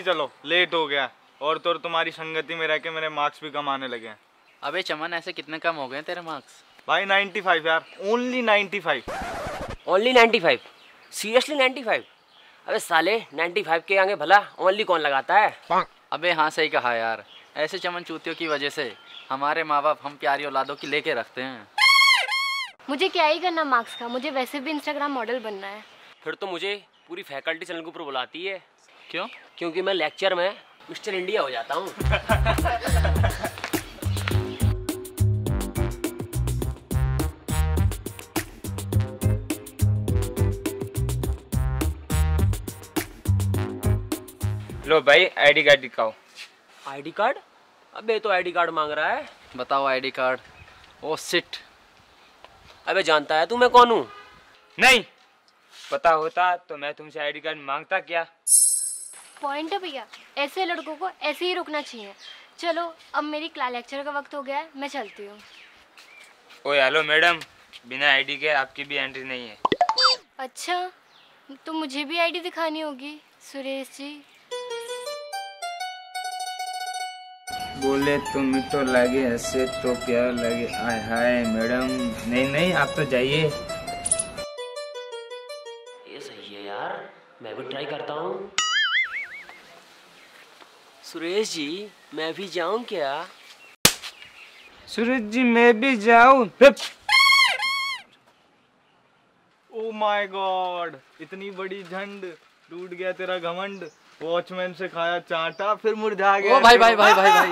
जल्दी चलो लेट हो गया। और तो तुम्हारी संगति में रह के मेरे मार्क्स भी कम आने लगे हैं। अबे चमन ऐसे कितने कम हो गए तेरे मार्क्स भाई 95 यार ओनली 95 ओनली 95 सीरियसली 95 अबे साले 95 के आगे भला ओनली कौन लगाता है? अबे हाँ सही कहा यार। ऐसे चमन चूतियों की वजह से हमारे माँ बाप हम प्यारी औलादों की लेके रखते हैं। मुझे क्या ही करना मार्क्स का? मुझे वैसे भी इंस्टाग्राम मॉडल बनना है। फिर तो मुझे पूरी फैकल्टी चैनल के ऊपर बुलाती है। क्यों? क्योंकि मैं लेक्चर में मिस्टर इंडिया हो जाता हूँ। लो भाई आईडी कार्ड दिखाओ। आईडी कार्ड अबे तो आईडी कार्ड मांग रहा है। बताओ आईडी कार्ड ओ सिट अबे जानता है तू मैं कौन हूँ? नहीं। पता होता तो मैं तुमसे आईडी कार्ड माँगता क्या? पॉइंट है भैया। ऐसे लड़कों को ऐसे ही रुकना चाहिए। चलो अब मेरी क्लास लेक्चर का वक्त हो गया है मैं चलती हूँ। ओए हेलो मैडम बिना आईडी के आपकी भी एंट्री नहीं है। अच्छा तो मुझे भी आईडी दिखानी होगी सुरेश जी। बोले तुम तो लगे ऐसे तो प्यार लगे। आय हाय मैडम। नहीं नहीं आप तो जाइए। सुरेश जी मैं भी जाऊँ क्या? सूरज जी मैं भी जाऊँ। ओ माय गॉड इतनी बड़ी झंड टूट गया तेरा घमंड। वॉचमैन से खाया चांटा फिर मुरझा गया ओ भाई भाई भाई भाई भाई।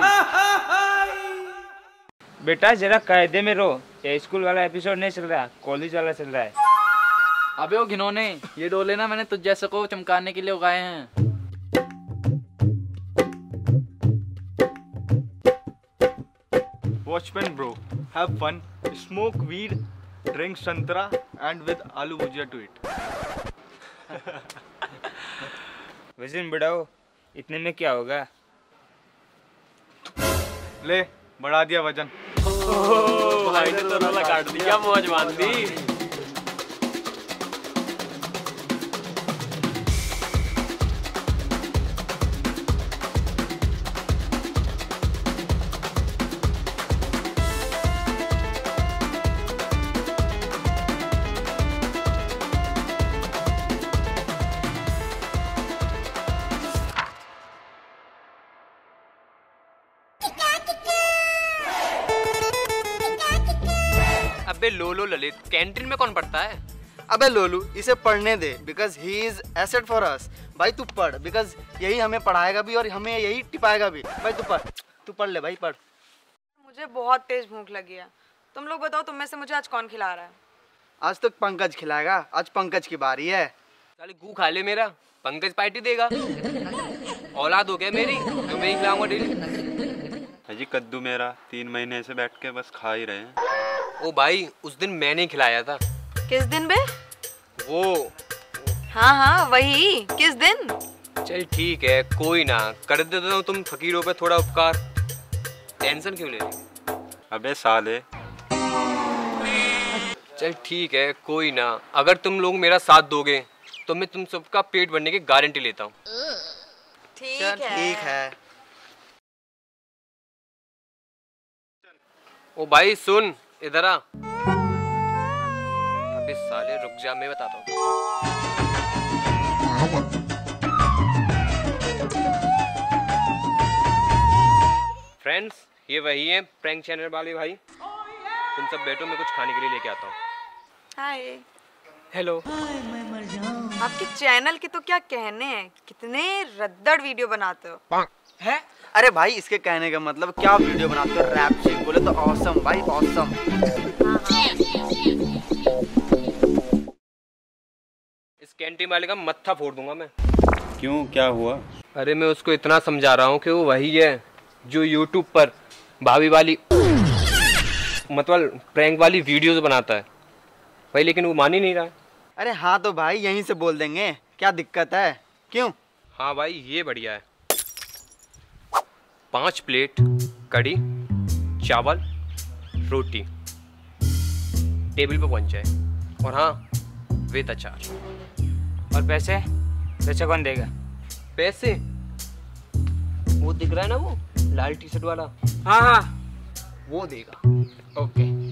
बेटा जरा कायदे में रो। ये स्कूल वाला एपिसोड नहीं चल रहा कॉलेज वाला चल रहा है। अबे ओ घिनौने ये डोले ना मैंने तुझ जैसे को चमकाने के लिए उगाए हैं। Watchman bro have fun smoke weed drink santra and with aloo bhujia too it वज़न बढ़ाओ इतने में क्या होगा? ले बढ़ा दिया वज़न। भाई ने तो नाला काट दिया मौज मान दी अबे लोलो ललित कैंटीन में कौन पढ़ता है? अबे लोलू इसे पढ़ने दे because he is asset for us भाई तू पढ़ बिकॉज़ यही हमें पढ़ाएगा भी और हमें यही टिपाएगा भी। भाई तू पढ़ तू पढ़ ले भाई पढ़। मुझे बहुत तेज भूख लगी है। तुम लोग बताओ तुम में से मुझे आज कौन खिला रहा है? आज तक पंकज खिलाएगा आज पंकज की बारी है। साले गू खा ले मेरा पंकज पार्टी देगा। औलाद हो गया मेरी तो मैं ही खिलाऊँगा डेली अजी कद्दू मेरा तीन महीने से बैठ के बस खा ही रहे हैं। ओ भाई उस दिन मैंने खिलाया था। किस दिन बे? वो। हाँ हाँ वही। किस दिन? चल ठीक है कोई ना। कर देता हूँ तुम फकीरों पे थोड़ा उपकार। टेंशन क्यों ले रही अबे साले। चल ठीक है कोई ना। अगर तुम लोग मेरा साथ दोगे तो मैं तुम सबका पेट भरने की गारंटी लेता हूँ। ठीक है। ठीक है। ओ भाई सुन। इधर आ। अबे साले रुक जा, मैं बताता हूँ। फ्रेंड्स ये वही है प्रैंक चैनल वाले भाई। तुम सब बैठो, मैं कुछ खाने के लिए लेके आता हूँ। हाय हेलो आपके चैनल के तो क्या कहने हैं? कितने रद्दड़ वीडियो बनाते हो। है? अरे भाई इसके कहने का मतलब क्या वीडियो बनाते हो? रैप से बोले तो औसम भाई औसम इस कैंटीन वाले का मत्था फोड़ दूँगा मैं। क्यों? क्या हुआ? अरे मैं उसको इतना समझा रहा हूँ कि वो वही है जो यूट्यूब पर भाभी वाली मतलब प्रैंक वाली वीडियोस बनाता है। भाई लेकिन वो मान ही नहीं रहा। है अरे हाँ तो भाई यहीं से बोल देंगे। क्या दिक्कत है? क्यों? हाँ भाई ये बढ़िया है। पाँच प्लेट कड़ी चावल रोटी। टेबल पे पहुँच जाए। और हाँ विद अचार। और पैसे? पैसे कौन देगा? पैसे? वो दिख रहा है ना वो? लाल टी शर्ट वाला। हाँ हाँ। वो देगा। ओके।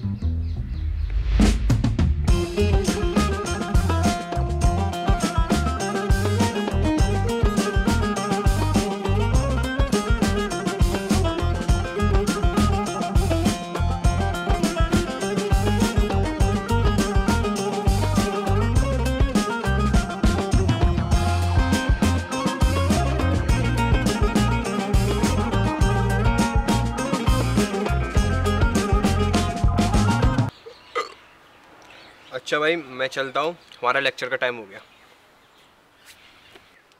अच्छा भाई मैं चलता हूँ। हमारा लेक्चर का टाइम हो गया।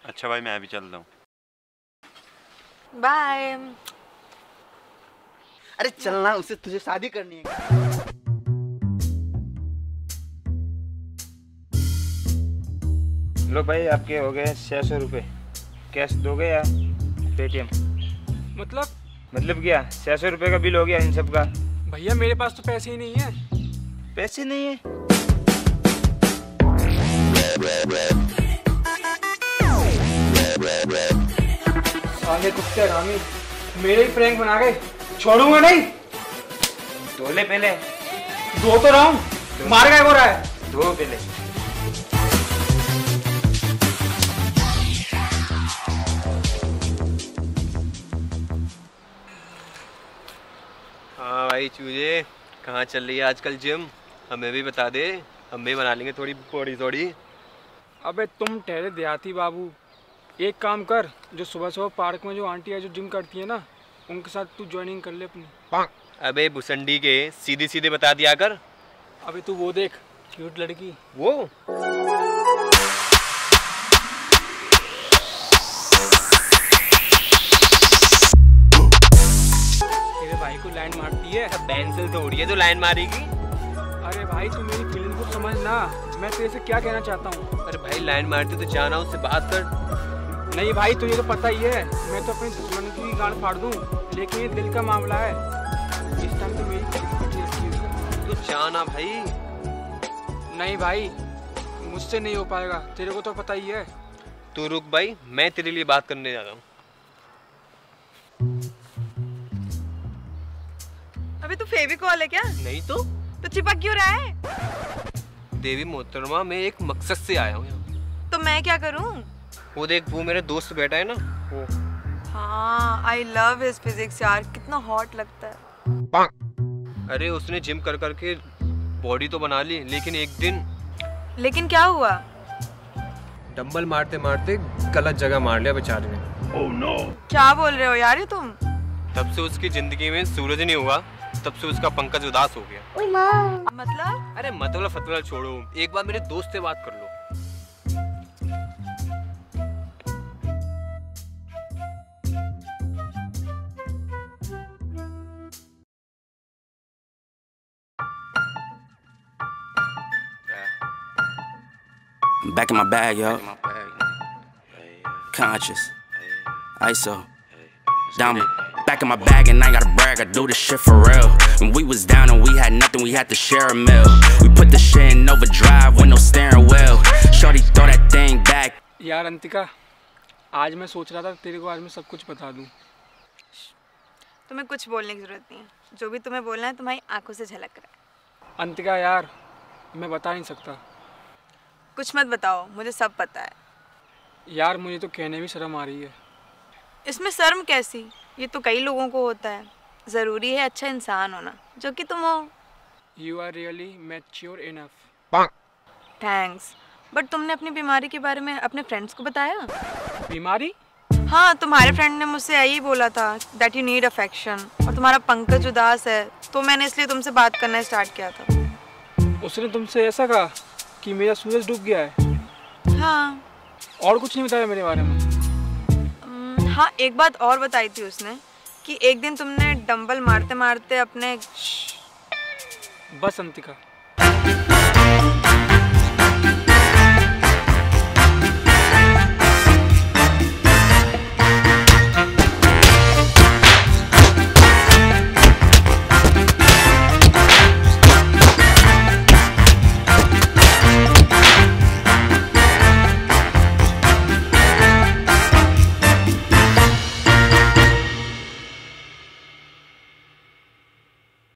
अच्छा भाई मैं भी चलता हूँ। बाय अरे चलना उससे तुझे शादी करनी है। लो भाई आपके हो गए छः सौ रुपये कैश दोगे या पेटीएम मतलब? मतलब क्या? छः सौ रुपये का बिल हो गया इन सब का? भैया मेरे पास तो पैसे ही नहीं है। पैसे नहीं है? साले कुत्ते रामी मेरे ही प्रैंक बना गए। छोड़ूँगा नहीं। धोले पहले दो तो रहा हूँ मार गए हो रहा है धो पहले हाँ भाई चूजे कहाँ चल रही है आजकल जिम? हमें भी बता दे। हम भी बना लेंगे थोड़ी बॉडी थोड़ी अबे तुम ठहरे देहाती बाबू। एक काम कर जो सुबह सुबह पार्क में जो आंटी है जो जिम करती है ना उनके साथ तू ज्वाइनिंग कर ले अपनी। अबे भुसंडी के सीधे सीधे बता दिया कर। अबे तू वो देख क्यूट लड़की। वो? तेरे भाई को लाइन मारती है? पेंसिल है तो लाइन मारेगी। अरे भाई तू मेरी फीलिंग को समझ ना। मैं तेरे से क्या कहना चाहता हूँ? अरे भाई लाइन मारती तो जाना उससे बात कर। नहीं भाई तुझे तो पता ही है मैं तो अपने दुश्मन की भी गाड़ फाड़ दूँ लेकिन ये दिल का मामला है। इस टाइम तो मेरी अच्छी है। तो जाना भाई। नहीं भाई मुझसे नहीं हो पाएगा तेरे को तो पता ही है। तू रुक भाई मैं तेरे लिए बात करने जा रहा हूँ। अबे तू फेविकॉल है क्या? नहीं तो? तो चिपक क्यों रहा है? देवी मोहतरमा मैं एक मकसद से आया हूँ यहाँ। तो मैं क्या करूँ? वो देख वो मेरा दोस्त बैठा है ना वो। हाँ आई लव हिज फिजिक्स यार कितना हॉट लगता है। अरे उसने जिम कर करके बॉडी तो बना ली लेकिन एक दिन लेकिन क्या हुआ? डंबल मारते मारते गलत जगह मार लिया बेचारे ने। क्या बोल रहे हो यार ये तुम? तब से उसकी ज़िंदगी में सूरज नहीं हुआ। तब से उसका पंकज उदास हो गया। मतलब? अरे मतलब फतवा छोड़ो। एक बार मेरे दोस्त से बात कर लो। Back in my bag, yo. Conscious. ISO. Down back in my bag and I gotta brag, I do this shit for real. When we was down and we had nothing, we had to share a meal. We put the shit in overdrive with no steering wheel. Shorty throw that thing back. यार अंतिका आज मैं सोच रहा था तेरे को आज मैं सब कुछ बता दूँ तुम्हें कुछ बोलने की ज़रूरत नहीं है जो भी तुम्हें बोलना है तुम्हारी आँखों से झलक रहा है अंतिका यार मैं बता नहीं सकता कुछ मत बताओ मुझे सब पता है यार मुझे तो कहने भी शर्म आ रही है इसमें शर्म कैसी ये तो कई लोगों को होता है। ज़रूरी है अच्छा इंसान होना जो कि तुम हो। You are really mature enough thanks but तुमने अपनी बीमारी के बारे में अपने फ्रेंड्स को बताया? बीमारी? हाँ तुम्हारे फ्रेंड ने मुझसे यही बोला था दैट यू नीड अफेक्शन और तुम्हारा पंकज उदास है तो मैंने इसलिए तुमसे बात करना स्टार्ट किया था। उसने तुमसे ऐसा कहा कि मेरा सूरज डूब गया है। हाँ। और कुछ नहीं बताया मेरे बारे में। हाँ एक बात और बताई थी उसने कि एक दिन तुमने डंबल मारते मारते अपने बस अंतिका।